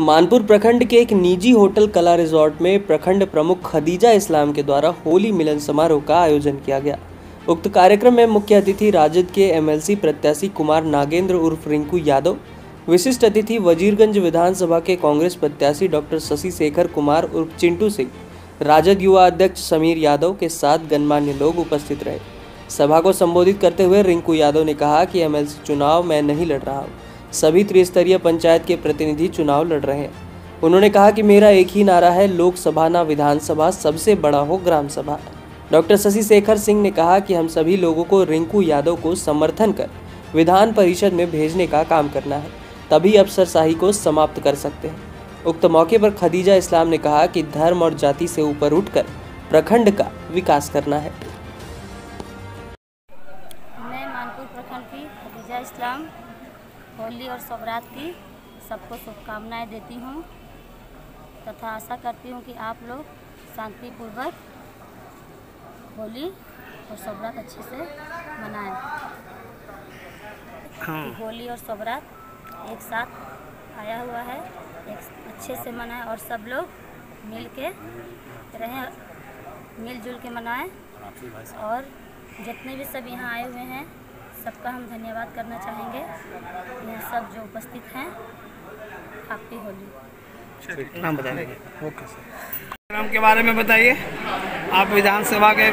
मानपुर प्रखंड के एक निजी होटल कला रिजॉर्ट में प्रखंड प्रमुख खदीजा इस्लाम के द्वारा होली मिलन समारोह का आयोजन किया गया। उक्त कार्यक्रम में मुख्य अतिथि राजद के एमएलसी प्रत्याशी कुमार नागेंद्र उर्फ़ रिंकू यादव, विशिष्ट अतिथि वजीरगंज विधानसभा के कांग्रेस प्रत्याशी डॉक्टर शशि शेखर कुमार उर्फ़ चिंटू सिंह, राजद युवा अध्यक्ष समीर यादव के साथ गणमान्य लोग उपस्थित रहे। सभा को संबोधित करते हुए रिंकू यादव ने कहा कि एमएलसी चुनाव मैं नहीं लड़ रहा हूँ। सभी त्रिस्तरीय पंचायत के प्रतिनिधि चुनाव लड़ रहे हैं। उन्होंने कहा कि मेरा एक ही नारा है, लोकसभा ना विधानसभा, सबसे बड़ा हो ग्राम सभा डॉक्टर शशि शेखर सिंह ने कहा कि हम सभी लोगों को रिंकू यादव को समर्थन कर विधान परिषद में भेजने का काम करना है, तभी अफसरशाही को समाप्त कर सकते हैं। उक्त मौके पर खदीजा इस्लाम ने कहा कि धर्म और जाति से ऊपर उठकर प्रखंड का विकास करना है। होली और सवरात की सबको शुभकामनाएँ देती हूँ। तथा आशा करती हूँ कि आप लोग शांतिपूर्वक होली और सवरात अच्छे से मनाएँ। कि होली और सवरात एक साथ आया हुआ है एक अच्छे से मनाएँ और सब लोग मिल के रहें मिलजुल के मनाएँ। और जितने भी सब यहाँ आए हुए हैं सबका हम धन्यवाद करना चाहेंगे। यहाँ सब जो उपस्थित हैं हैप्पी होली। नाम बता दीजिए ओके सर। नाम के बारे में बताइए। आप विधानसभा के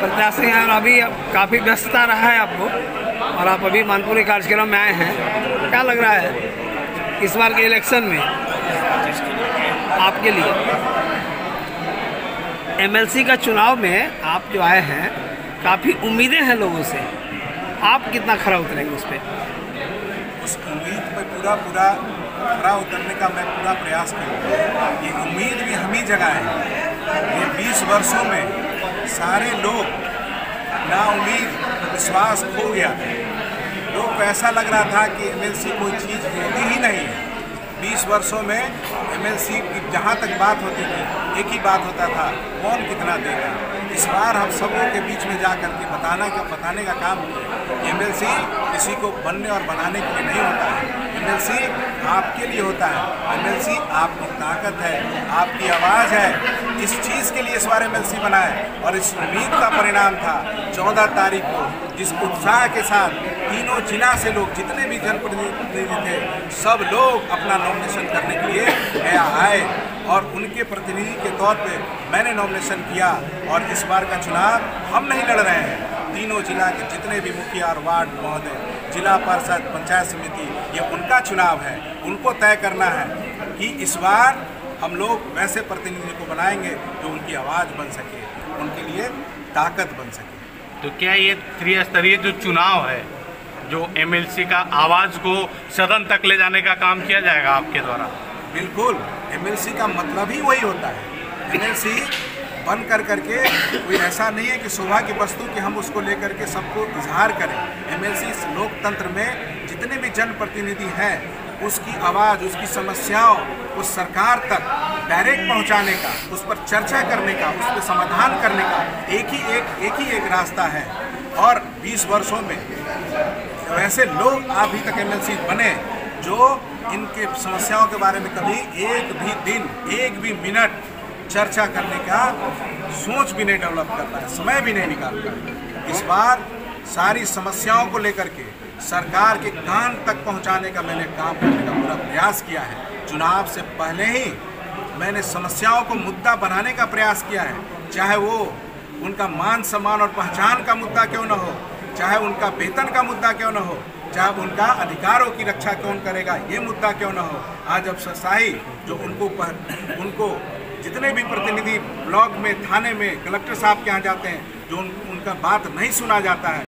प्रत्याशी हैं और अभी काफ़ी व्यस्तता रहा है आपको। और आप अभी मानपुरी कार्यक्रम में आए हैं। क्या लग रहा है इस बार के इलेक्शन में आपके लिए? एमएलसी का चुनाव में आप जो आए हैं काफ़ी उम्मीदें हैं लोगों से। आप कितना खरा उतरेंगे उस पर उस उम्मीद पर पूरा पूरा खरा उतरने का मैं पूरा प्रयास करूँगा। ये उम्मीद भी हम ही जगह है। ये 20 वर्षों में सारे लोग ना उम्मीद विश्वास खो गया। लोग को ऐसा लग रहा था कि एमएलसी कोई चीज़ होती ही नहीं। है 20 वर्षों में एमएलसी की जहाँ तक बात होती थी, एक ही बात होता था, कौन कितना देगा? इस बार हम सबों के बीच में जा करके बताना का बताने का काम एमएलसी किसी को बनने और बनाने के लिए नहीं होता है। एमएलसी आपके लिए होता है। एमएलसी आपकी ताकत है, आपकी आवाज़ है। इस चीज़ के लिए इस बार एमएलसी बना है। और इस उम्मीद का परिणाम था चौदह तारीख को, जिस उत्साह के साथ तीनों जिला से लोग जितने भी जनप्रतिनिधि थे, सब लोग अपना नॉमिनेशन करने के लिए आए और उनके प्रतिनिधि के तौर पे मैंने नॉमिनेशन किया। और इस बार का चुनाव हम नहीं लड़ रहे हैं। तीनों जिला के जितने भी मुखिया और वार्ड महोदय जिला परिषद पंचायत समिति ये उनका चुनाव है उनको तय करना है कि इस बार हम लोग वैसे प्रतिनिधि को बनाएँगे जो उनकी आवाज़ बन सके उनके लिए ताकत बन सके। तो क्या ये त्रिस्तरीय जो चुनाव है जो एमएलसी का आवाज़ को सदन तक ले जाने का काम किया जाएगा आपके द्वारा? बिल्कुल एमएलसी का मतलब ही वही होता है। एमएलसी बन कर करके, कोई ऐसा नहीं है कि शोभा की वस्तु कि हम उसको लेकर के सबको इजहार करें। एम एमएलसी लोकतंत्र में जितने भी जनप्रतिनिधि हैं, उसकी आवाज़, उसकी समस्याओं को सरकार तक डायरेक्ट पहुँचाने का, उस पर चर्चा करने का, उस पर समाधान करने का एक ही एक एक ही एक रास्ता है। और 20 वर्षों में वैसे लोग अभी तक एमएलसी बने जो इनके समस्याओं के बारे में कभी एक भी दिन, एक भी मिनट चर्चा करने का सोच भी नहीं डेवलप कर पाए समय भी नहीं निकाल पाए इस बार सारी समस्याओं को लेकर के सरकार के कान तक पहुँचाने का मैंने काम करने का पूरा प्रयास किया है। चुनाव से पहले ही मैंने समस्याओं को मुद्दा बनाने का प्रयास किया है। चाहे वो उनका मान सम्मान और पहचान का मुद्दा क्यों न हो चाहे उनका वेतन का मुद्दा क्यों न हो चाहे उनका अधिकारों की रक्षा कौन करेगा ये मुद्दा क्यों न हो आज अब सरसाही जो उनको पर, उनको जितने भी प्रतिनिधि ब्लॉक में थाने में कलेक्टर साहब के यहाँ जाते हैं जो उन, उनका बात नहीं सुना जाता है।